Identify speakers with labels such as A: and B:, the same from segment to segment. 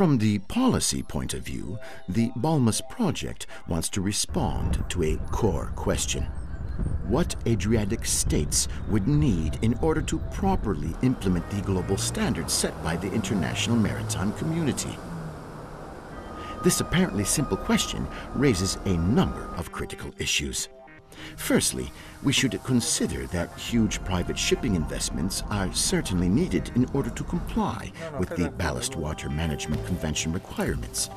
A: From the policy point of view, the BALMAS project wants to respond to a core question. What Adriatic states would need in order to properly implement the global standards set by the international maritime community? This apparently simple question raises a number of critical issues. Firstly, we should consider that huge private shipping investments are certainly needed in order to comply with the Ballast Water Management Convention requirements.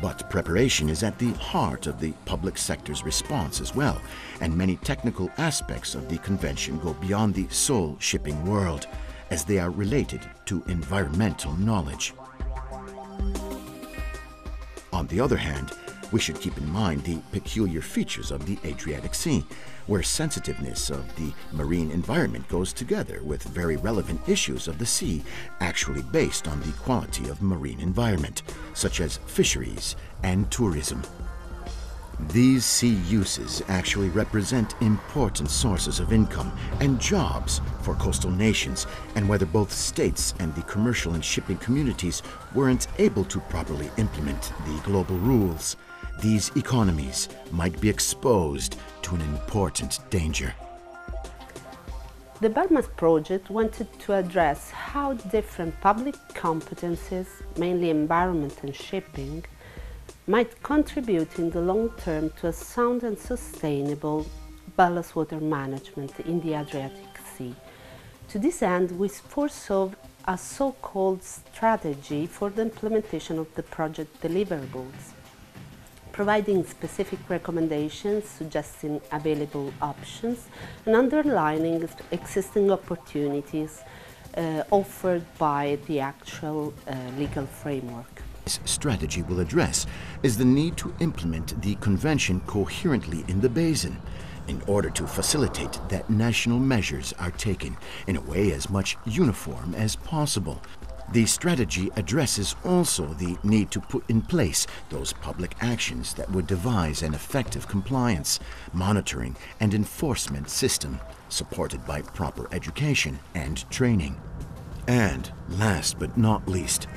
A: But preparation is at the heart of the public sector's response as well, and many technical aspects of the convention go beyond the sole shipping world, as they are related to environmental knowledge. On the other hand, we should keep in mind the peculiar features of the Adriatic Sea, where sensitiveness of the marine environment goes together with very relevant issues of the sea actually based on the quality of marine environment, such as fisheries and tourism. These sea uses actually represent important sources of income and jobs for coastal nations, and whether both states and the commercial and shipping communities weren't able to properly implement the global rules, these economies might be exposed to an important danger.
B: The BALMAS project wanted to address how different public competencies, mainly environment and shipping, might contribute in the long term to a sound and sustainable ballast water management in the Adriatic Sea. To this end, we foresaw a so-called strategy for the implementation of the project deliverables, providing specific recommendations, suggesting available options, and underlining existing opportunities uh, offered by the actual uh, legal framework
A: strategy will address is the need to implement the convention coherently in the basin in order to facilitate that national measures are taken in a way as much uniform as possible. The strategy addresses also the need to put in place those public actions that would devise an effective compliance, monitoring, and enforcement system supported by proper education and training. And last but not least,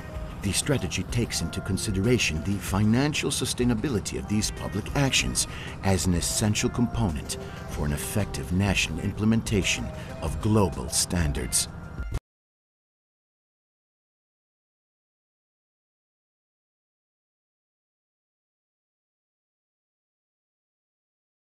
A: the strategy takes into consideration the financial sustainability of these public actions as an essential component for an effective national implementation of global standards.